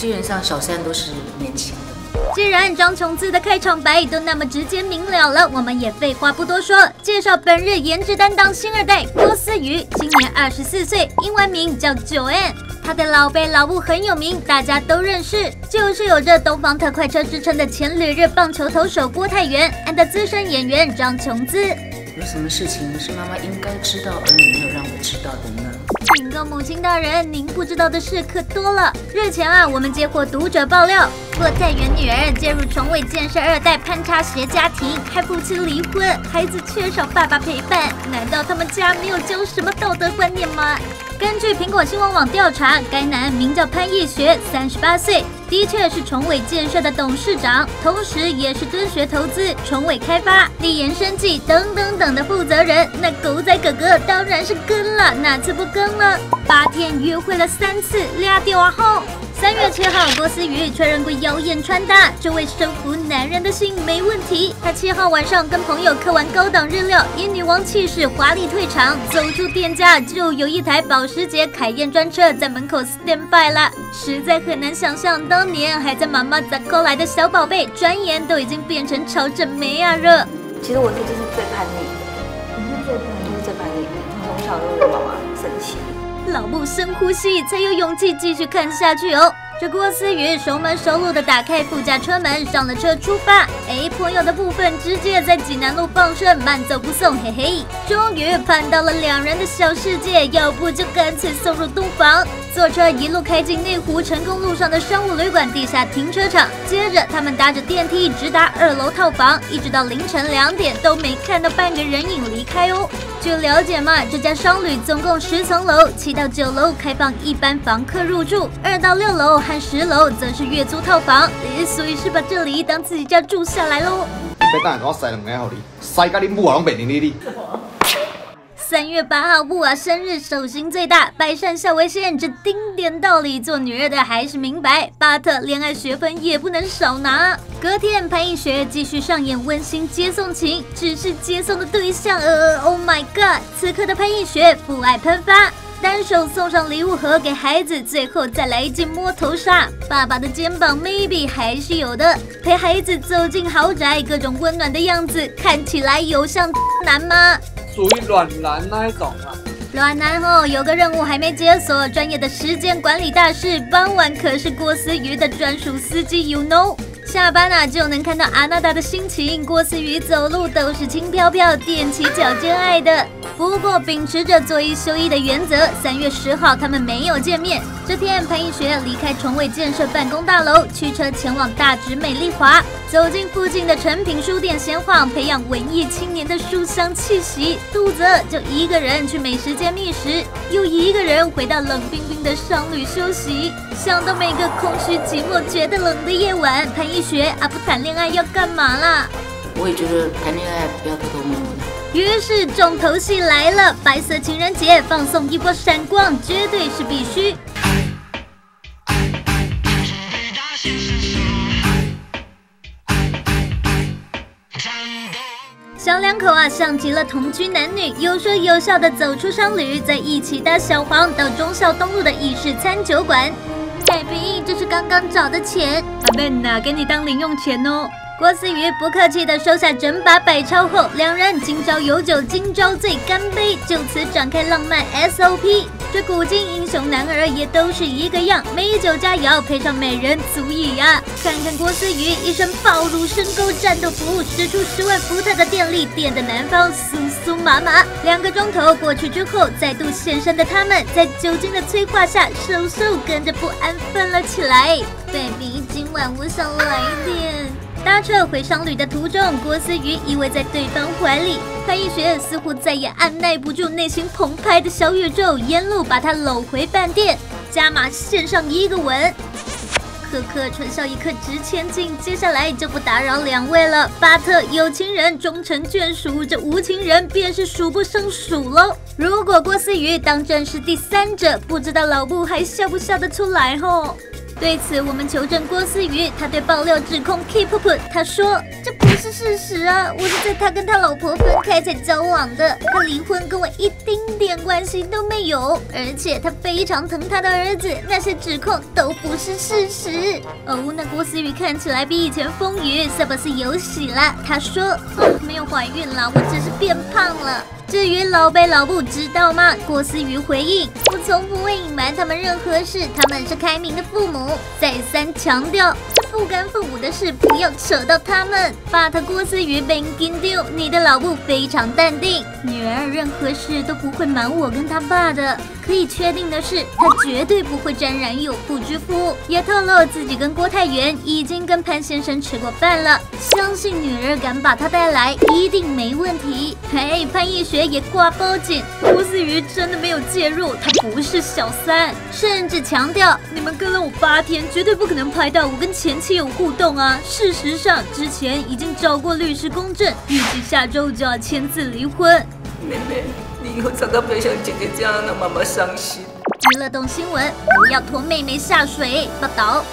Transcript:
基本上小三都是年轻的。既然张琼姿的开场白都那么直接明了了，我们也废话不多说，介绍本日颜值担当星二代郭思雨，今年二十四岁，英文名叫 Joanne。她的老辈老物很有名，大家都认识，就是有着东方特快车之称的前旅日棒球投手郭泰源 and 资深演员张琼姿。有什么事情是妈妈应该知道，而你没有让我知道的呢？禀告母亲大人，您不知道的事可多了。日前啊，我们接获读者爆料，郭泰源女儿接入重伟建设二代潘插学家庭，还夫妻离婚，孩子缺少爸爸陪伴，难道他们家没有教什么道德观念吗？根据苹果新闻网调查，该男名叫潘义学，三十八岁，的确是重伟建设的董事长，同时也是敦学投资、重伟开发、立言生计等等等的负责人。那狗仔哥哥当然是跟了，哪次不跟了？八天约会了三次，俩丢啊后。三月七号，郭思雨确认过妖艳穿搭，这位收服男人的心没问题。他七号晚上跟朋友嗑完高档日料，以女王气势华丽退场，走出店家就有一台保时捷凯宴专车在门口 stand by 了。实在很难想象，当年还在妈妈砸扣来的小宝贝，转眼都已经变成朝着梅啊热。其实我最近是最叛逆的，你是最叛逆，是最叛逆的，从小都惹妈妈生气。老木深呼吸，才有勇气继续看下去哦。这郭思雨熟门熟路的打开副驾车门，上了车出发。哎，朋友的部分直接在济南路放车，慢走不送，嘿嘿。终于盼到了两人的小世界，要不就干脆送入洞房。坐车一路开进内湖成功路上的商务旅馆地下停车场，接着他们搭着电梯直达二楼套房，一直到凌晨两点都没看到半个人影离开哦。据了解嘛，这家商旅总共十层楼，七到九楼开放一般房客入住，二到六楼和十楼则是月租套房，所以是把这里当自己家住下来喽。别等下给我塞两个给你，塞甲你母啊拢袂理你你。三月八号，布娃生日，手型最大，百善孝为先，这丁点道理，做女儿的还是明白。巴特恋爱学分也不能少拿。隔天，潘映雪继续上演温馨接送情，只是接送的对象，呃，Oh my God！此刻的潘映雪父爱喷发，单手送上礼物盒给孩子，最后再来一记摸头杀。爸爸的肩膀 maybe 还是有的，陪孩子走进豪宅，各种温暖的样子，看起来有像男吗？属于软男那一种啊。暖男哦，有个任务还没解锁，专业的时间管理大师，傍晚可是郭思雨的专属司机，you know。下班啊就能看到阿娜达的心情，郭思雨走路都是轻飘飘，踮起脚尖爱的。不过秉持着做一休一的原则，三月十号他们没有见面。这天，潘一学离开重伟建设办公大楼，驱车前往大直美丽华，走进附近的诚品书店闲晃，培养文艺青年的书香气息。杜泽就一个人去美食街觅食，又一个人回到冷冰冰的商旅休息。想到每个空虚、寂寞、觉得冷的夜晚，潘一学啊，不谈恋爱要干嘛啦？我也觉得谈恋爱不要偷偷摸摸的。于是重头戏来了，白色情人节放送一波闪光，绝对是必须。小两口啊，像极了同居男女，有说有笑的走出商旅，在一起搭小黄到忠孝东路的意式餐酒馆。baby，这是刚刚找的钱，阿妹呐，给你当零用钱哦。郭思雨不客气的收下整把百钞后，两人今朝有酒今朝醉，干杯！就此展开浪漫 SOP。这古今英雄男儿也都是一个样，美酒佳肴配上美人足矣呀！看看郭思雨一身暴乳深沟战斗服，使出十万伏特的电力，电的南方酥酥麻麻。两个钟头过去之后，再度现身的他们，在酒精的催化下，手手跟着不安分了起来。baby，今晚我想来点。搭车回商旅的途中，郭思雨依偎在对方怀里，潘一雪似乎再也按耐不住内心澎湃的小宇宙，沿路把他搂回饭店，加码献上一个吻。可可唇笑一刻值千金，接下来就不打扰两位了。巴特有情人终成眷属，这无情人便是数不胜数喽。如果郭思雨当真是第三者，不知道老布还笑不笑得出来吼？对此，我们求证郭思雨，他对爆料指控 keep up，他说这不是事实啊，我是在他跟他老婆分开才交往的，他离婚跟我一丁点关系都没有，而且他非常疼他的儿子，那些指控都不是事实。哦，那郭思雨看起来比以前丰腴，是不是有喜了？他说，哦，没有怀孕了，我只是变胖了。至于老贝老布知道吗？郭思雨回应：我从不会隐瞒他们任何事，他们是开明的父母。再三强调，不干父母的事，不要扯到他们。爸他郭思雨被跟丢，你的老布非常淡定，女儿任何事都不会瞒我跟他爸的。可以确定的是，他绝对不会沾染有妇之夫。也透露自己跟郭泰元已经跟潘先生吃过饭了，相信女儿敢把他带来，一定没问题。嘿，潘逸学也挂报警，郭思雨真的没有介入，他不是小三，甚至强调你们跟了我八天，绝对不可能拍到我跟前妻有互动啊。事实上，之前已经找过律师公证，预计下周就要签字离婚。妹妹。你以后长大不要像姐姐这样让妈妈伤心。娱乐动新闻，不要拖妹妹下水。报道。